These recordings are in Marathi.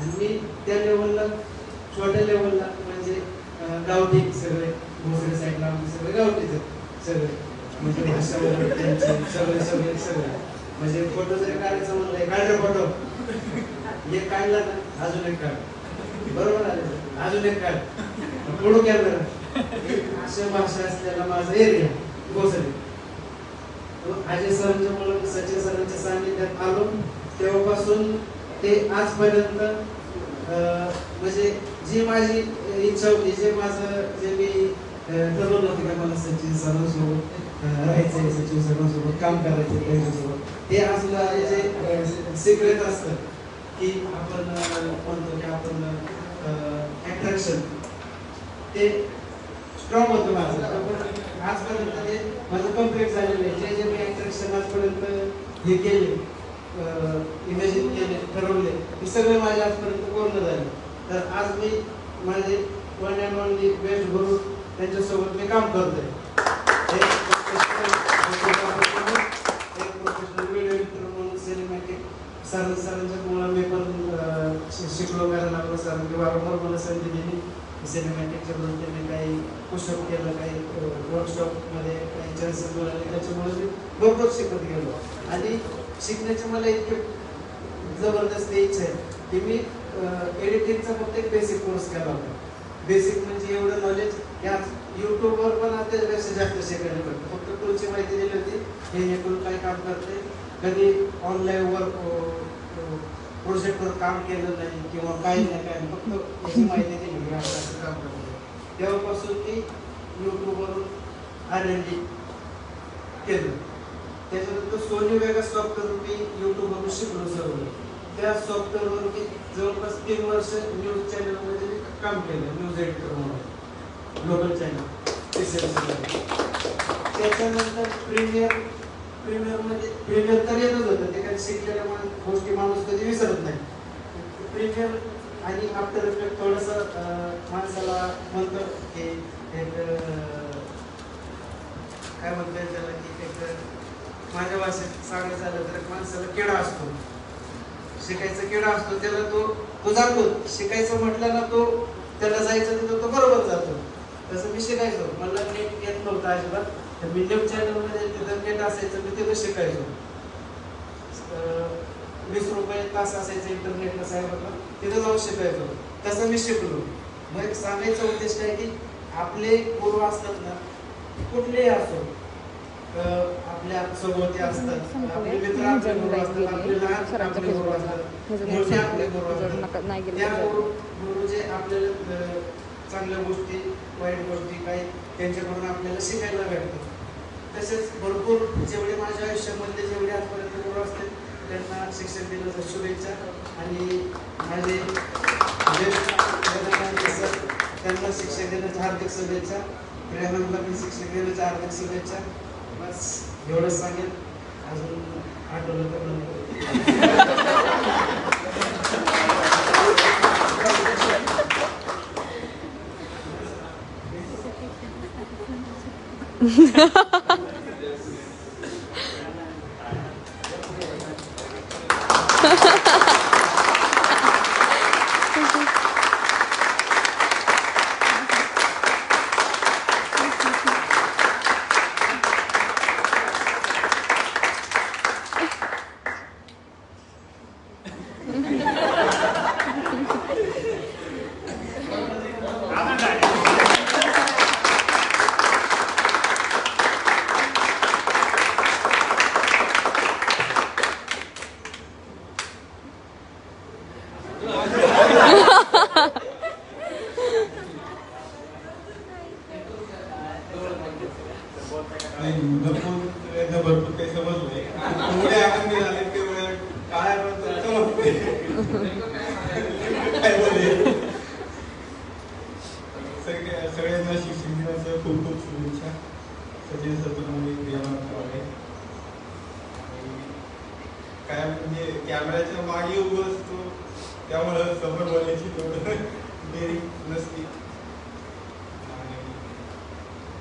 आणि मी त्या लेवलला छोट्या लेवलला म्हणजे गावठी सगळे भोसरे साईडला आमचे सगळे गावठीच सगळे. म्हणजे भाषा सगळे सगळे सगळे. म्हणजे फोटो जरी काढायचा म्हणलं काढ रे फोटो. एक काढला ना अजून एक काढ. बरोबर आले अजून एक काढ. फोटो कॅमेरा अशा भाषा असलेला माझा एरिया भोसरे अजय सरांच्या मुलं सचिन सरांच्या सान्निध्यात आलो. तेव्हापासून ते आजपर्यंत म्हणजे जी माझी इच्छा होती जे माझं जे मी ठरवलं होतं का मला सचिन सरांसोबत राहायचंय सचिन सरांसोबत काम करायचं त्यांच्यासोबत ते आजला जे सिक्रेट असतं की आपण म्हणतो की आपण अट्रॅक्शन ते स्ट्रॉंग होतं माझं. पण आजपर्यंत ते माझं कंप्लीट झालेलं आहे. जे जे मी अट्रॅक्शन आजपर्यंत हे केले इमॅजिन केले ठरवले. ते सगळे माझे आजपर्यंत पूर्ण झाले. तर आज मी माझे वन अँड ओनली बेस्ट गुरु त्यांच्यासोबत मी काम करतोय. एक प्रोफेशनल व्हिडिओ एडिटर म्हणून सिनेमॅटिक सर सरांच्या मुळे मी पण शिकलो करायला लागलो सरांनी वारंवार मला संधी दिली. सिनेमॅटिकच्या दृष्टीने काही पुशअप केलं काही वर्कशॉपमध्ये काही चान्सेस मिळाले. त्याच्यामुळे मी भरपूर शिकत गेलो. आणि शिकण्याची मला इतकी जबरदस्त इच्छा आहे की मी एडिटिंगचा फक्त एक बेसिक कोर्स केला होता. बेसिक म्हणजे एवढं नॉलेज या युट्यूबवर पण आता त्याच्यापेक्षा जास्त शिकायला पडतं फक्त टूलची माहिती दिली होती. हे हे टूल काय काम करते कधी ऑनलाईन वर्क प्रोजेक्टवर काम केलं नाही किंवा काही नाही काय फक्त याची माहिती दिली काम करते तेव्हापासून ती युट्यूबवरून आर एन डी केलं. त्याच्यानंतर सोनी वेगा सॉफ्टवेअर मी युट्यूबवरून शिकलो सर्व त्या सॉफ्टवेअरवर मी जवळपास तीन वर्ष न्यूज चॅनलमध्ये मी काम केलं न्यूज एडिटर म्हणून. ग्लोबल चॅनल त्याच्यानंतर प्रीमियर प्रीमियर म्हणजे प्रीमियर तर येतच होतं ते काही शिकलेल्या गोष्टी माणूस कधी विसरत नाही. प्रीमियर आणि आफ्टर इफेक्ट थोडंसं माणसाला म्हणतो की एक काय म्हणता त्याला की एक माझ्या भाषेत सांगायचं झालं तर माणसाला किडा असतो. शिकायचा किडा असतो त्याला तो तो जातो. शिकायचं म्हटलं ना तो त्याला जायचं तिथं तो बरोबर जातो. तसं मी शिकायचो. मला नेट येत नव्हतं अजिबात. तर मी न्यूज चॅनलमध्ये तिथं नेट असायचं मी तिथं शिकायचो. वीस रुपये तास असायचं इंटरनेटला साहेबांना. तिथं जाऊन शिकायचो. तसं मी शिकलो. मग सांगायचा उद्देश काय की आपले गुरु असतात ना कुठलेही असो आपल्या सभोवती असतात आपले मित्र आपले गुरु असतात आपले लहान आपले गुरु असतात मोठे आपले गुरु असतात. त्या गुरु गुरु जे आपल्याला चांगल्या गोष्टी वाईट गोष्टी काही त्यांच्याकडून आपल्याला शिकायला भेटतात. तसेच भरपूर जेवढे माझ्या आयुष्यामधले जेवढे आजपर्यंत गुरु असतील त्यांना शिक्षण दिलं शुभेच्छा. आणि माझे त्यांना शिक्षण देण्याच्या हार्दिक शुभेच्छा. प्रेमानंदला पण शिक्षण देण्याच्या हार्दिक शुभेच्छा. बस. एवढंच सांगेल अजून आठवलं तर नंतर नाही भरपूर एकदा भरपूर काही समजलंय एवढे आनंदी झाले की वेळ काय म्हणतो समजते काय बोलले सगळे सगळ्यांना शिक्षण दिनाचं खूप खूप शुभेच्छा सचिन सतुरमुळे प्रियानंद आहे. काय म्हणजे कॅमेऱ्याच्या मागे उभं असतो त्यामुळं समोर बोलायची तेवढं देरी नसती आणि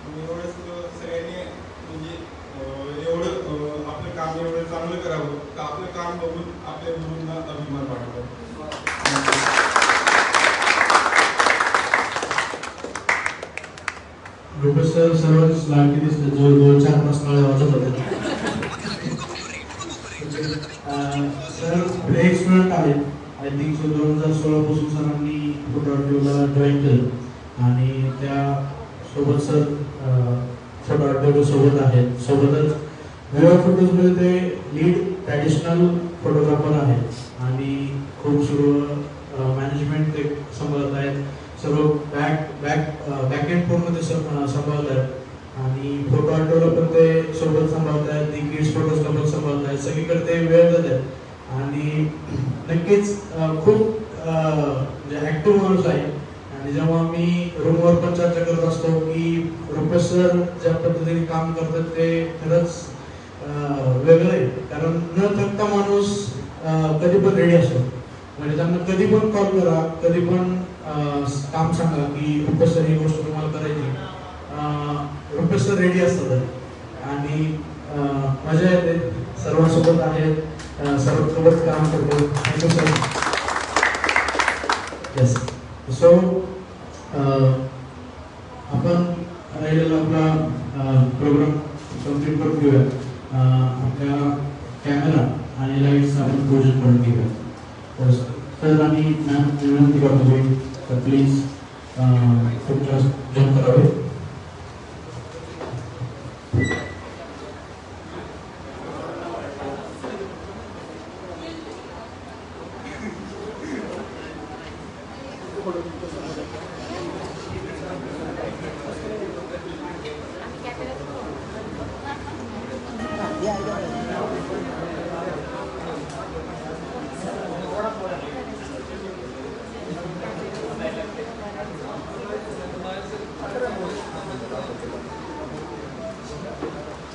आणि एवढंच सगळ्यांनी म्हणजे अं, एवढं अं, आपलं काम एवढं चांगलं करावं का आपलं काम बघून आपल्या गुरूंना अभिमान वाटतो रुपेश सर सर्वच लाडके दिसले जो दोन चार पाच नाळे वाजत होते अं, सर आपले एक स्टुडंट आहेत आय थिंक सो दोन हजार सोळा पासून सरांनी फोटोग्राफीला जॉईन केलं. आणि त्या सोबत सर फोटोग्राफी सोबत आहेत. सोबतच विवाह फोटोजमध्ये म्हणजे ते लीड ट्रॅडिशनल फोटोग्राफर आहेत. आणि खूप सर्व मॅनेजमेंट ते सांभाळत आहेत. सर्व बॅक बॅक बॅक एंड फोनमध्ये सांभाळत आहेत. आणि फोटो आठवलं पण ते सोबत सांभाळत आहेत. ती किड्स फोटोज पण सांभाळत आहेत. सगळीकडे ते वेळ जात आहेत. आणि नक्कीच खूप ॲक्टिव्ह म्हणजे माणूस आहे. आणि जेव्हा मी रूमवर पण चर्चा करत असतो की रुपेश सर ज्या पद्धतीने काम करतात ते खरंच वेगळं आहे. कारण न थकता माणूस कधी पण रेडी असतो. म्हणजे त्यांना कधी पण कॉल करा कधी पण काम सांगा की रुपेश सर ही गोष्ट तुम्हाला करायची अं, रुपेश सर रेडी असतात. आणि मजा येते. सर्वांसोबत आहेत. अं, काम करतो. थँक्यू सर येस सो आपण राहिलेला आपला प्रोग्राम कंप्लीट करून घेऊया. आपल्या कॅमेरा आणि लाईट्स आपण प्रोजेक्ट करून घेऊया. तर आम्ही मॅम विनंती करतो तर प्लीज तुमच्या जॉईन करावे.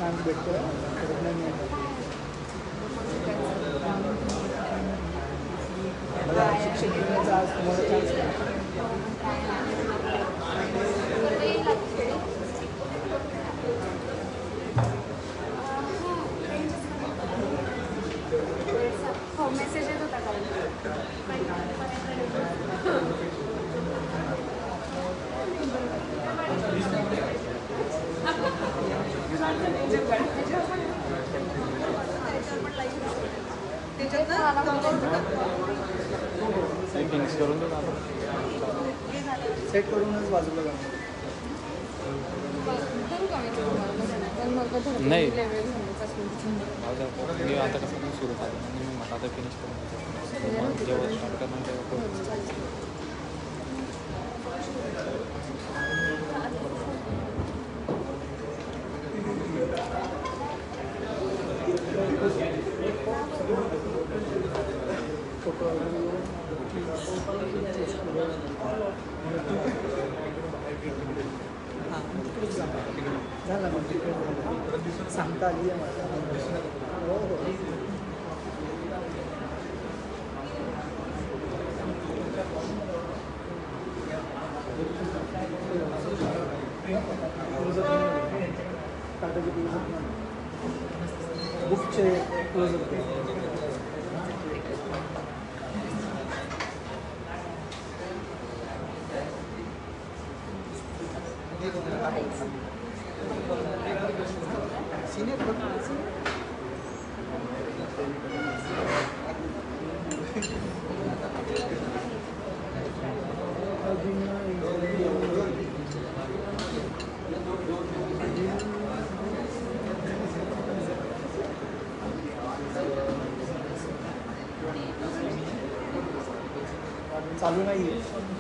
चान्स भेटतो परत नाही मिळत. शिक्षक आज तुम्हाला चान्स सेट करूनच बाजूला नाही. नाही. मी आता कसं सुरू झालं. आणि मी मला आता फिनिश करून जेव्हा स्टार्ट करणार तेव्हा करू. हां तिकडेच जाणार झालं मग तिकडे झालं. सांगता आली आहे मला हो हो बुकचे क्लोजअप चालू नाही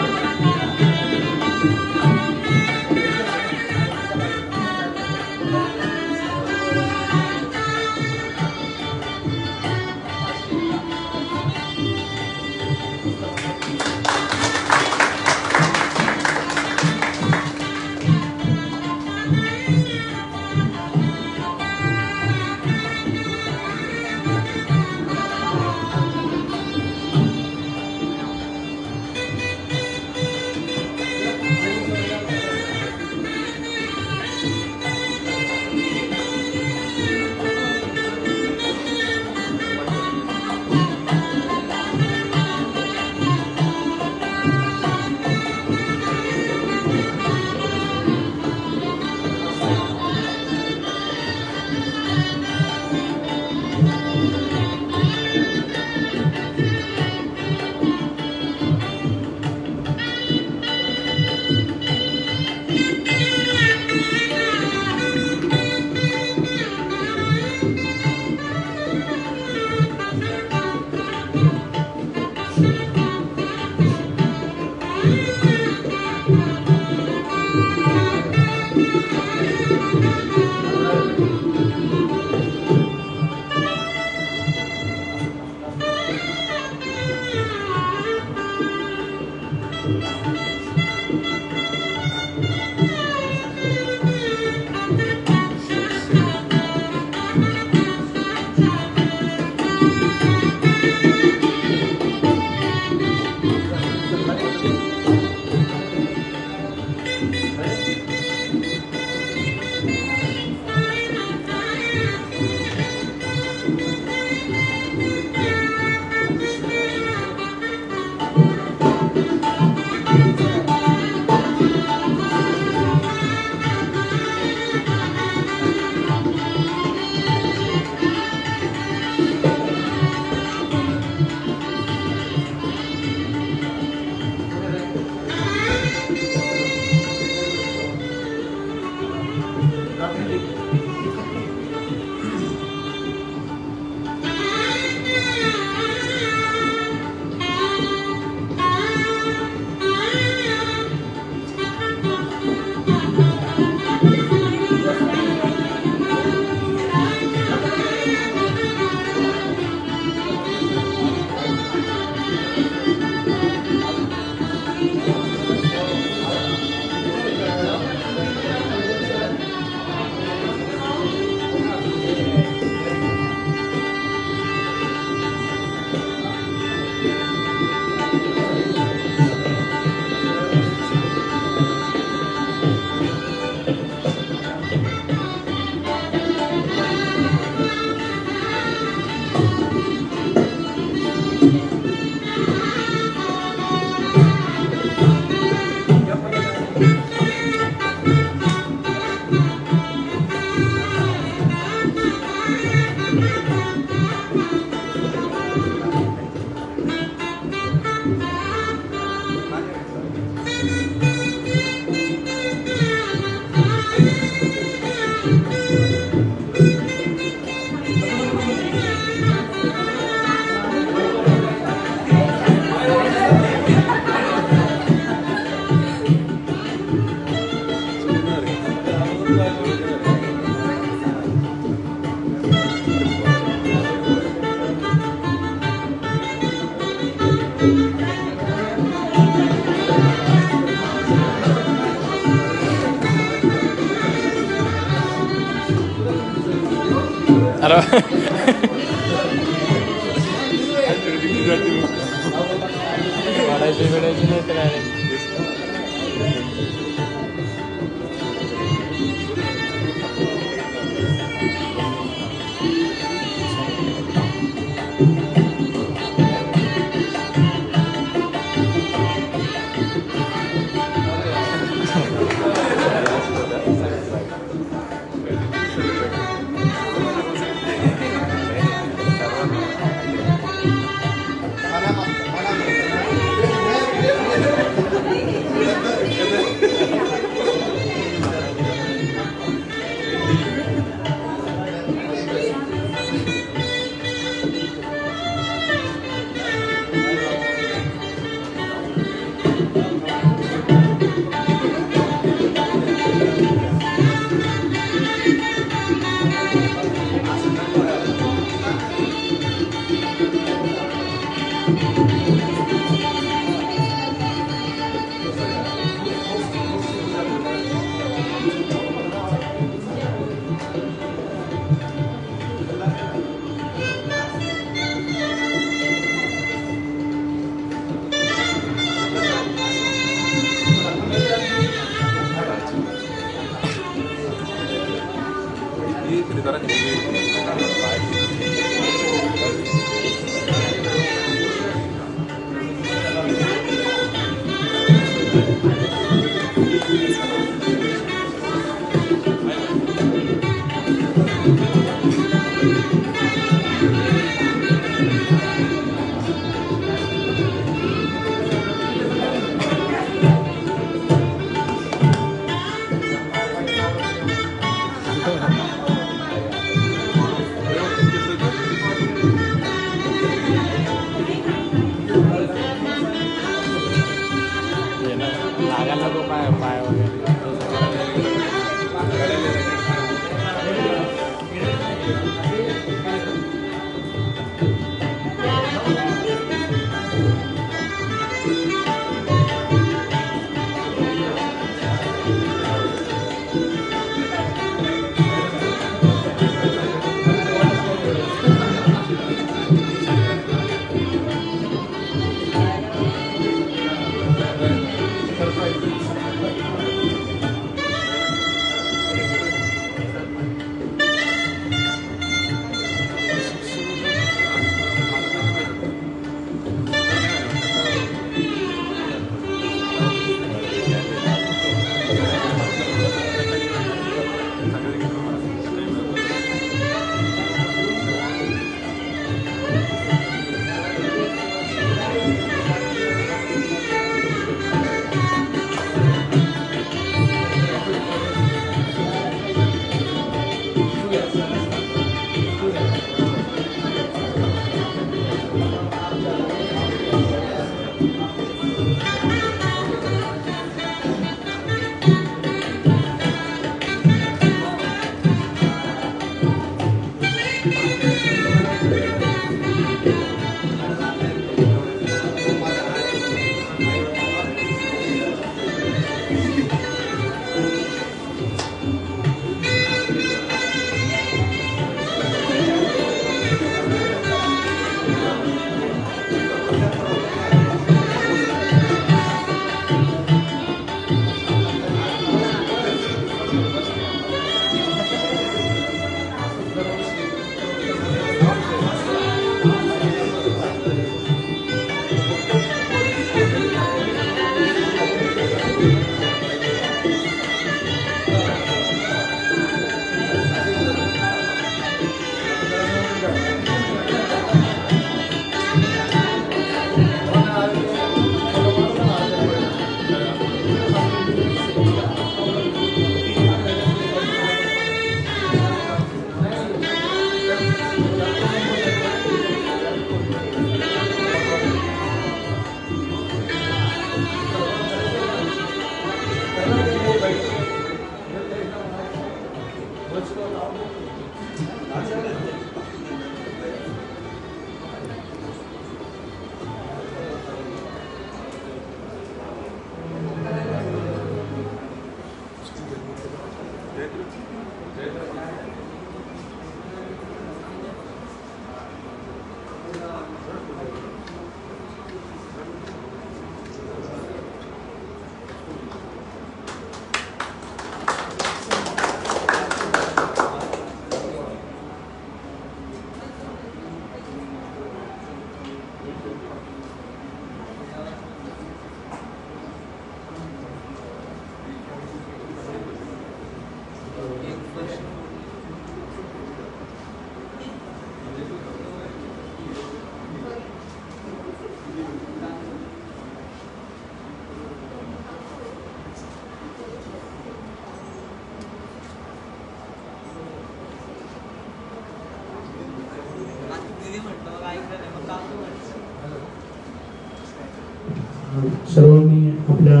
सर्वांनी आपल्या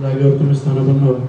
जागेवर तुम्ही स्थानापन्न व्हा